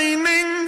shining